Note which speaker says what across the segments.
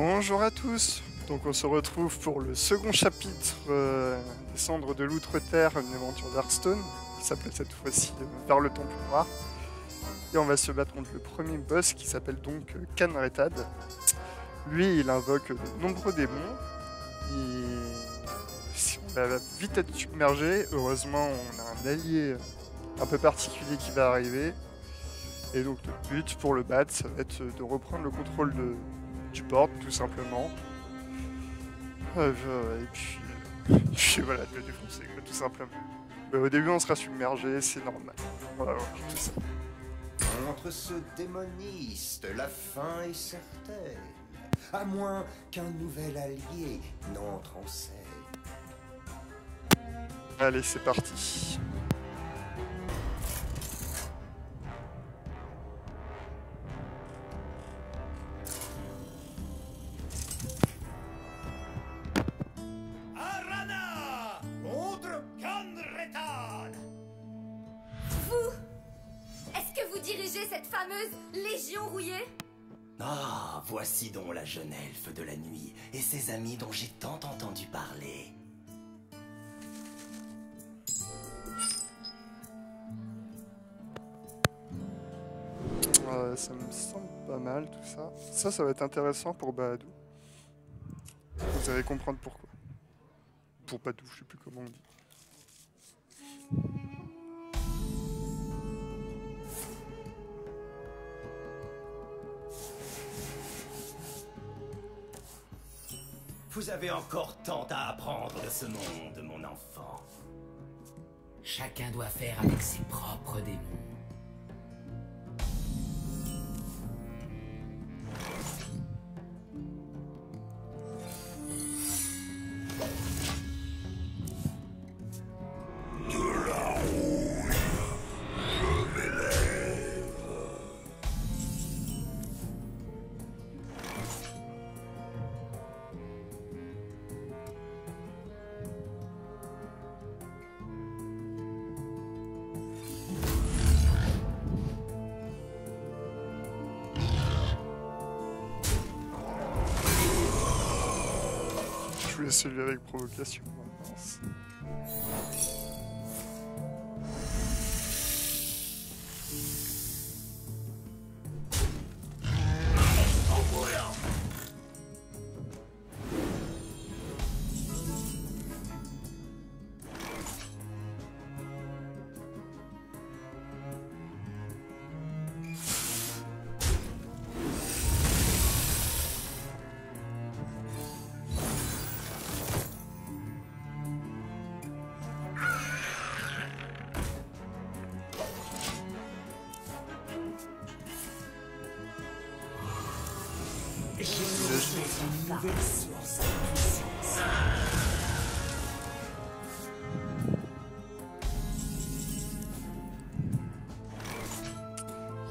Speaker 1: Bonjour à tous. Donc on se retrouve pour le second chapitre euh, des cendres de l'Outre-Terre, une aventure d'Hearthstone, qui s'appelle cette fois-ci euh, Vers le Temple Noir. Et on va se battre contre le premier boss qui s'appelle donc euh, Kanretad. Lui, il invoque de nombreux démons. Et on va vite être submergé. Heureusement, on a un allié un peu particulier qui va arriver. Et donc le but pour le battre, ça va être de reprendre le contrôle de, du board, tout simplement. Euh, et puis, puis voilà, de le défoncer, quoi, tout simplement. Mais au début, on sera submergé, c'est normal. Voilà, voilà, tout ça.
Speaker 2: Contre ce démoniste, la fin est certaine. À moins qu'un nouvel allié n'entre en scène.
Speaker 1: Allez, c'est parti.
Speaker 3: Cette fameuse Légion rouillée?
Speaker 4: Ah, voici donc la jeune elfe de la nuit et ses amis dont j'ai tant entendu parler.
Speaker 1: Ça me semble pas mal tout ça. Ça, ça va être intéressant pour Bahadou. Vous allez comprendre pourquoi. Pour Badou, je sais plus comment on dit.
Speaker 4: Vous avez encore tant à apprendre de ce monde, mon enfant.
Speaker 5: Chacun doit faire avec ses propres démons.
Speaker 1: Celui avec provocation.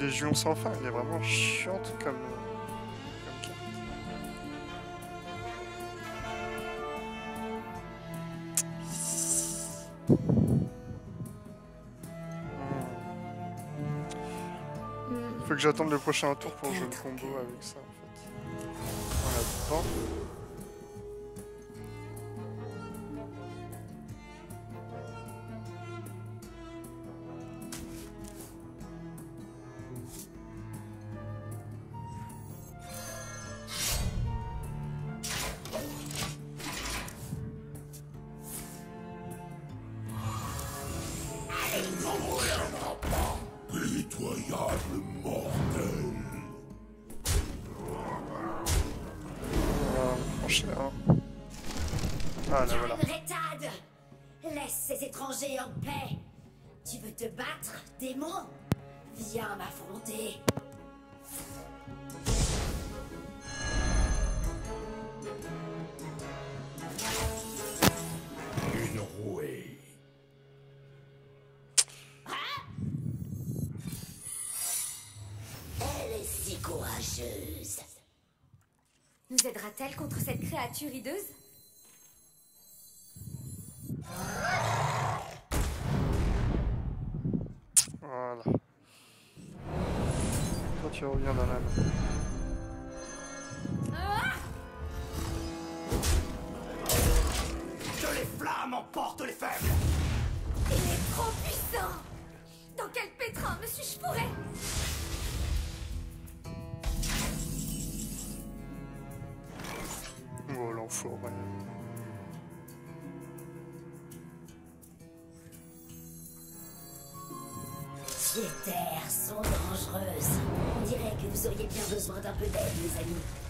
Speaker 1: Légion sans fin, elle est vraiment chiante comme. comme. Hmm. Faut que j'attende le prochain tour pour jouer le combo avec ça. Bon.
Speaker 6: Pitoyable mortel
Speaker 1: Ah, hein. Ah là voilà.
Speaker 3: Laisse ces étrangers en paix Tu veux te battre, démon? Viens m'affronter Combattra-t-elle contre cette créature hideuse
Speaker 1: Voilà. Quand tu reviens dans la main.
Speaker 3: Que les flammes emportent les faibles Il est trop puissant Dans quel pétrin me suis-je fourré Ces terres sont dangereuses. On dirait que vous auriez bien besoin d'un peu d'aide, mes amis.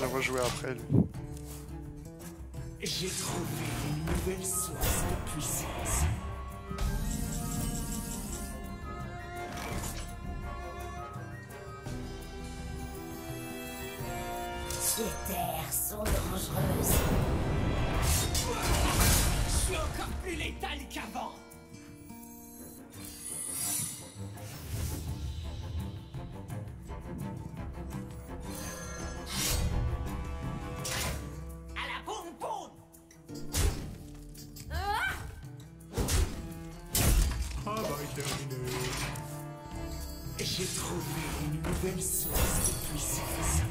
Speaker 1: Elle va rejouer après lui.
Speaker 4: J'ai trouvé une nouvelle source de puissance.
Speaker 3: Ces terres sont dangereuses.
Speaker 5: Je suis encore plus létal qu'avant
Speaker 4: J'ai trouvé une nouvelle source de puissance.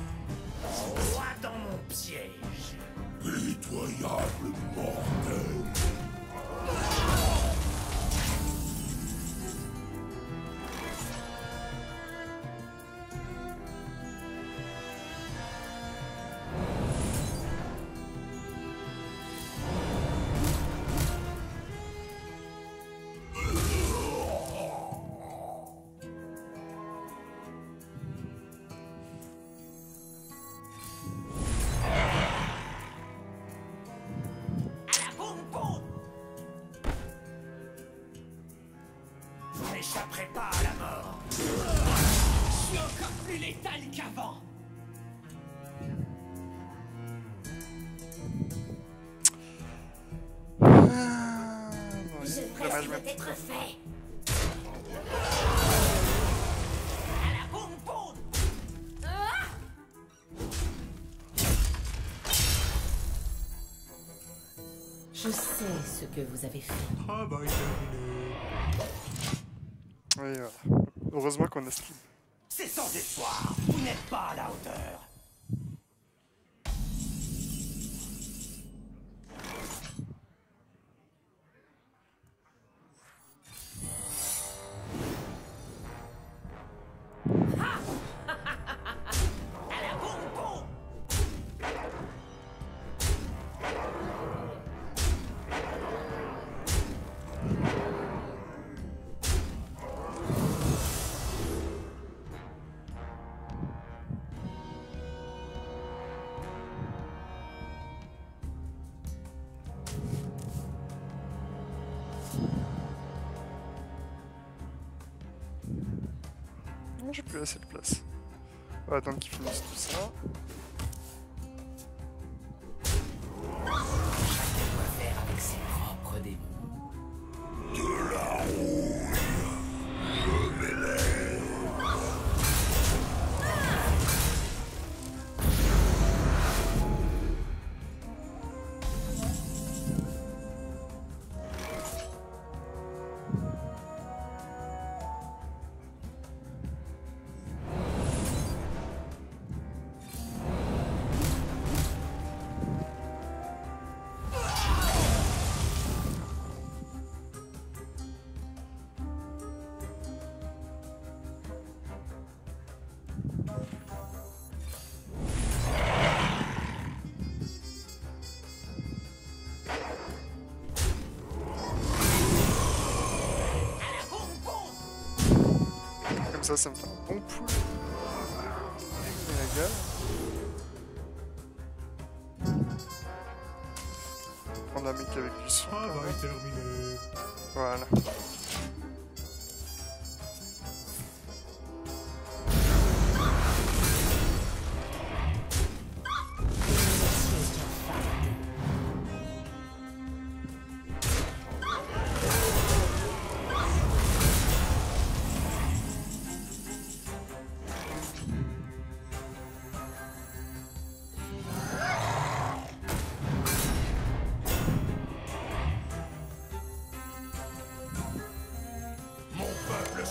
Speaker 5: N'échapperai pas à la mort Je suis encore plus létal qu'avant
Speaker 1: Ah,
Speaker 3: Je qui doit être fait.
Speaker 5: À la
Speaker 3: Ah
Speaker 7: Je sais ce que vous avez fait.
Speaker 6: Travail terminé.
Speaker 1: Oui, voilà. Heureusement qu'on a ce.
Speaker 4: C'est sans espoir. Vous n'êtes pas à la hauteur.
Speaker 1: J'ai plus assez de place. On va attendre qu'ils finissent tout ça. Ça, ça me fait un bon pool. Et la gueule. Prendre la mec avec du quand
Speaker 6: Travail
Speaker 1: même.
Speaker 6: terminé.
Speaker 1: Voilà.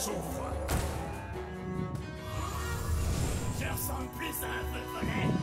Speaker 5: Je ressemble plus à un feu follet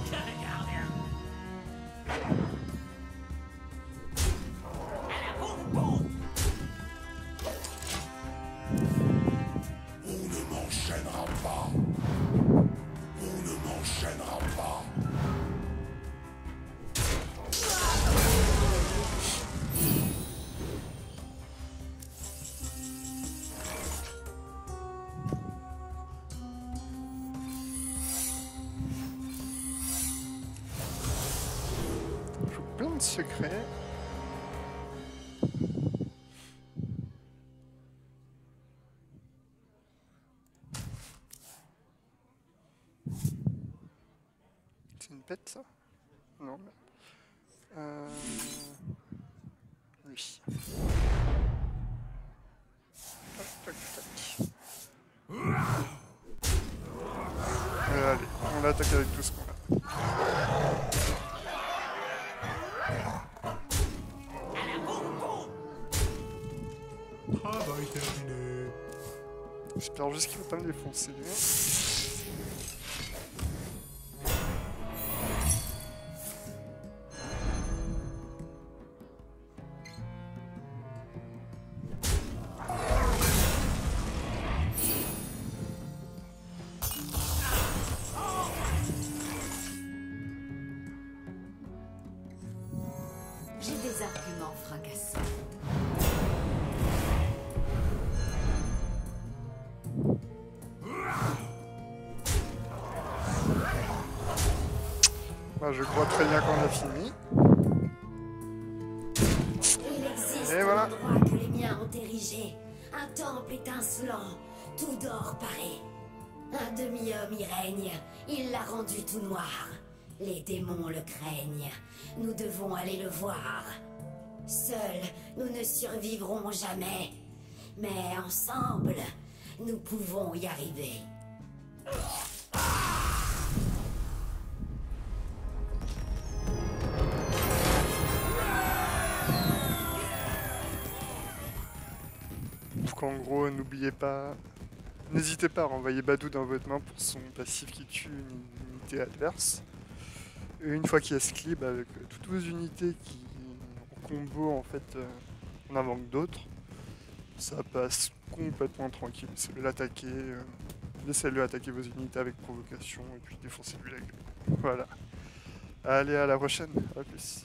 Speaker 1: C'est une pète ça? Non. Euh... Oui. Tac, tac. Euh, allez, on l'attaque avec tout ce qu'on a.
Speaker 6: Travail terminé.
Speaker 1: J'espère juste qu'il va pas me défoncer.
Speaker 3: J'ai des arguments fracassants.
Speaker 1: Je crois très bien qu'on a fini.
Speaker 3: Il existe
Speaker 1: Et
Speaker 3: un
Speaker 1: voilà.
Speaker 3: endroit que les miens ont érigé. Un temple étincelant, tout d'or paré. Un demi-homme y règne. Il l'a rendu tout noir. Les démons le craignent. Nous devons aller le voir. Seuls, nous ne survivrons jamais. Mais ensemble, nous pouvons y arriver.
Speaker 1: En gros, n'oubliez pas, n'hésitez pas à renvoyer Badou dans votre main pour son passif qui tue une unité adverse. Et une fois qu'il y a ce clip avec toutes vos unités qui en combo en fait euh, on en manque d'autres, ça passe complètement tranquille. C'est l'attaquer, euh, laissez-le attaquer vos unités avec provocation et puis défoncez-lui la gueule. Voilà. Allez à la prochaine, à plus.